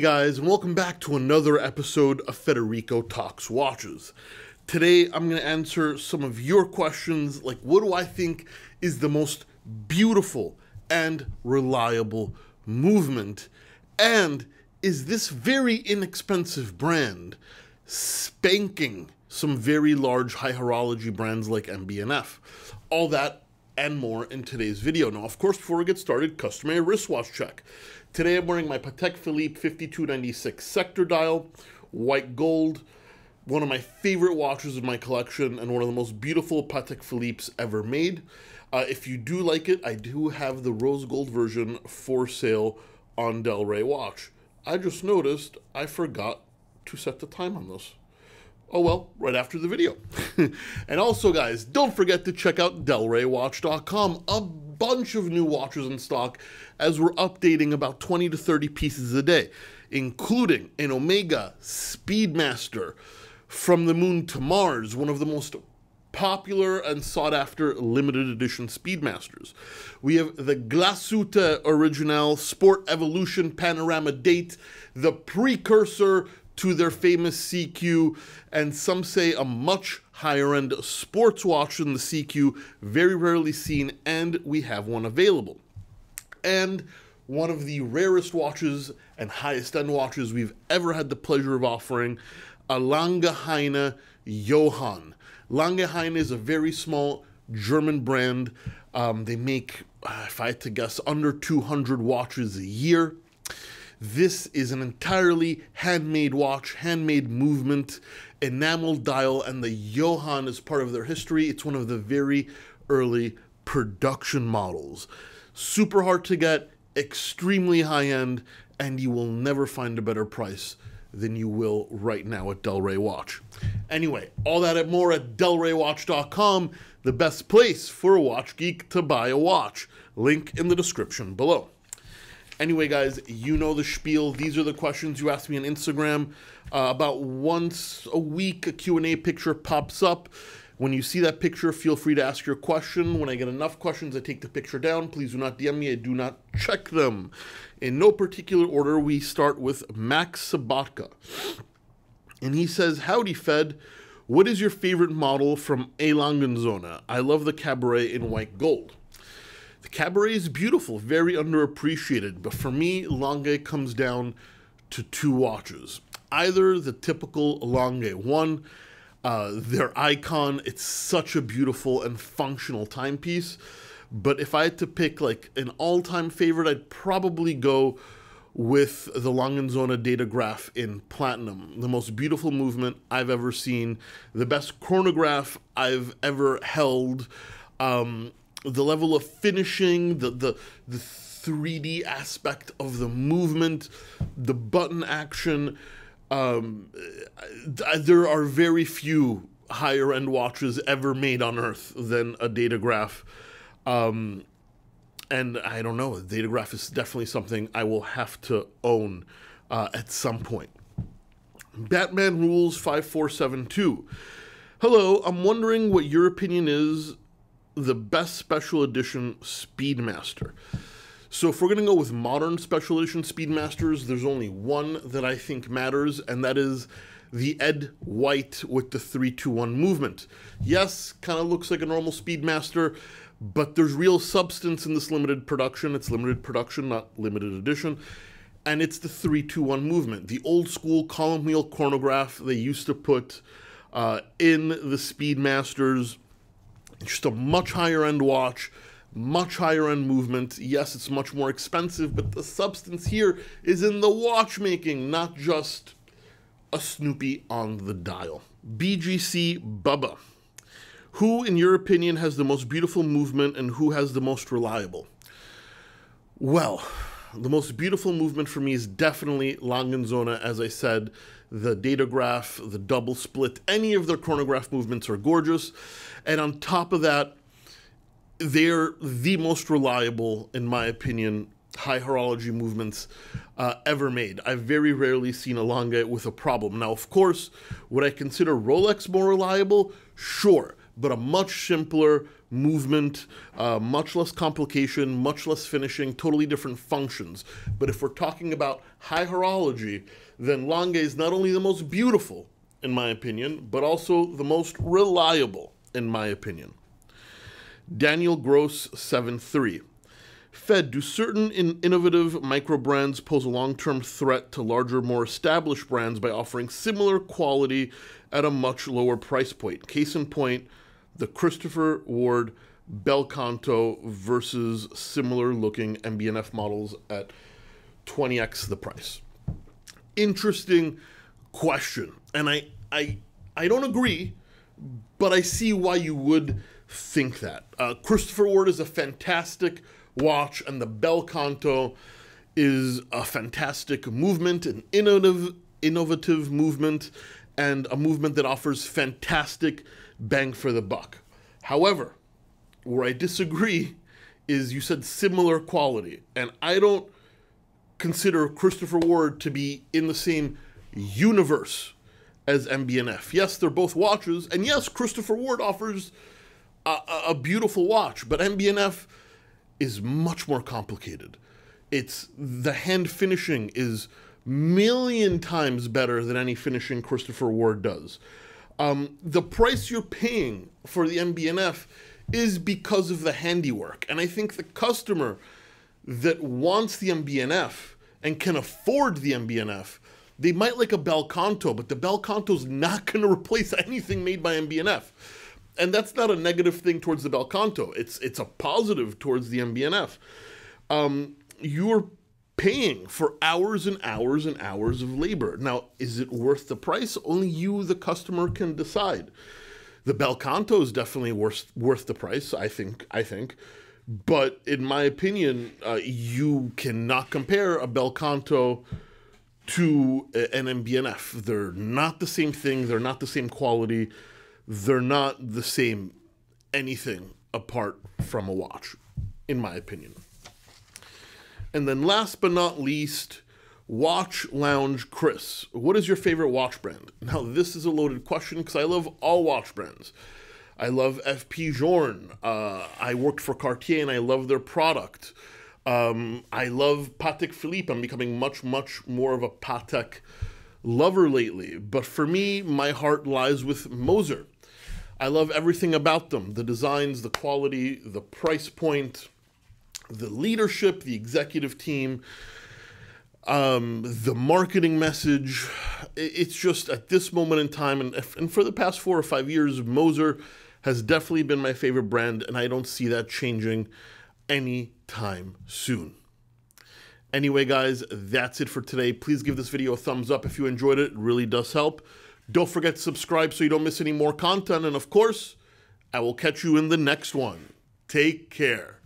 guys, and welcome back to another episode of Federico Talks Watches. Today, I'm going to answer some of your questions like, what do I think is the most beautiful and reliable movement? And is this very inexpensive brand spanking some very large high horology brands like MB&F? All that and more in today's video. Now, of course, before we get started, customary wristwatch check. Today I'm wearing my Patek Philippe 5296 sector dial, white gold, one of my favorite watches in my collection and one of the most beautiful Patek Philippe's ever made. Uh, if you do like it, I do have the rose gold version for sale on Delray Watch. I just noticed I forgot to set the time on this. Oh well, right after the video. and also, guys, don't forget to check out DelrayWatch.com. A bunch of new watches in stock as we're updating about 20 to 30 pieces a day, including an Omega Speedmaster from the moon to Mars, one of the most popular and sought after limited edition Speedmasters. We have the Glashütte Original Sport Evolution Panorama Date, the precursor to their famous SeaQ, and some say a much higher end sports watch than the SeaQ, very rarely seen, and we have one available. And one of the rarest watches and highest end watches we've ever had the pleasure of offering, a Lang & Heyne Johann. Lang & Heyne is a very small German brand. Um, they make, uh, if I had to guess, under 200 watches a year. This is an entirely handmade watch, handmade movement, enamel dial, and the Johann is part of their history. It's one of the very early production models. Super hard to get, extremely high end, and you will never find a better price than you will right now at Delray Watch. Anyway, all that and more at delraywatch.com, the best place for a watch geek to buy a watch. Link in the description below. Anyway, guys, you know the spiel. These are the questions you ask me on Instagram. Uh, about once a week, a Q&A picture pops up. When you see that picture, feel free to ask your question. When I get enough questions, I take the picture down. Please do not DM me. I do not check them. In no particular order, we start with Max Sabatka. And he says, Howdy, Fed. What is your favorite model from A. Lange&Söhne? I love the Cabaret in white gold. The cabaret is beautiful, very underappreciated, but for me, Lange comes down to two watches. Either the typical Lange 1, uh, their icon, it's such a beautiful and functional timepiece. But if I had to pick like an all time favorite, I'd probably go with the Lange&Söhne Datograph in platinum. The most beautiful movement I've ever seen, the best chronograph I've ever held. Um, the level of finishing, the the the 3D aspect of the movement, the button action. Um, there are very few higher end watches ever made on Earth than a datograph. Um, and I don't know, a datograph is definitely something I will have to own uh, at some point. Batman Rules 5472. Hello, I'm wondering what your opinion is the best special edition Speedmaster. So if we're going to go with modern special edition Speedmasters, there's only one that I think matters, and that is the Ed White with the 321 movement. Yes, kind of looks like a normal Speedmaster, but there's real substance in this limited production. It's limited production, not limited edition. And it's the 321 movement, the old school column wheel chronograph they used to put uh, in the Speedmasters just a much higher end watch, much higher end movement. Yes, it's much more expensive, but the substance here is in the watchmaking, not just a Snoopy on the dial. BGC Bubba. Who, in your opinion, has the most beautiful movement and who has the most reliable? Well, the most beautiful movement for me is definitely Lange&Söhne, as I said. The datograph, the double split, any of their chronograph movements are gorgeous. And on top of that, they're the most reliable, in my opinion, high horology movements uh, ever made. I've very rarely seen a Lange with a problem. Now, of course, would I consider Rolex more reliable? Sure. But a much simpler movement, uh, much less complication, much less finishing, totally different functions. But if we're talking about high horology, then Lange is not only the most beautiful, in my opinion, but also the most reliable, in my opinion. Daniel Gross 7.3. Fed, do certain in innovative micro brands pose a long term threat to larger, more established brands by offering similar quality at a much lower price point? Case in point, the Christopher Ward Bel Canto versus similar looking MB&F models at 20x the price. Interesting question. And I I I don't agree, but I see why you would think that. Uh, Christopher Ward is a fantastic watch, and the Bel Canto is a fantastic movement, an innovative innovative movement, and a movement that offers fantastic bang for the buck. However, where I disagree is you said similar quality, and I don't consider Christopher Ward to be in the same universe as MB&F. Yes, they're both watches, and yes, Christopher Ward offers a, a beautiful watch, but MB&F is much more complicated. It's the hand finishing is million times better than any finishing Christopher Ward does. Um, the price you're paying for the MB&F is because of the handiwork. And I think the customer that wants the MB&F can afford the MB&F, they might like a Bel Canto, but the Bel Canto's not going to replace anything made by MB&F. That's not a negative thing towards the Bel Canto. It's it's a positive towards the MB&F. Um, you're paying for hours and hours and hours of labor. Now, is it worth the price? Only you, the customer, can decide. The Bel Canto is definitely worth worth the price. I think. I think, but in my opinion, uh, you cannot compare a Bel Canto to an MB&F. They're not the same thing. They're not the same quality. They're not the same anything apart from a watch, in my opinion. And then last but not least, Watch Lounge Chris. What is your favorite watch brand? Now, this is a loaded question because I love all watch brands. I love FP Journe. Uh, I worked for Cartier and I love their product. Um, I love Patek Philippe. I'm becoming much, much more of a Patek lover lately. But for me, my heart lies with Moser. I love everything about them the designs, the quality, the price point the leadership, the executive team, um, the marketing message. It's just at this moment in time, and, and for the past four or five years, Moser has definitely been my favorite brand, and I don't see that changing anytime soon. Anyway, guys, that's it for today. Please give this video a thumbs up if you enjoyed it. It really does help. Don't forget to subscribe so you don't miss any more content. And of course, I will catch you in the next one. Take care.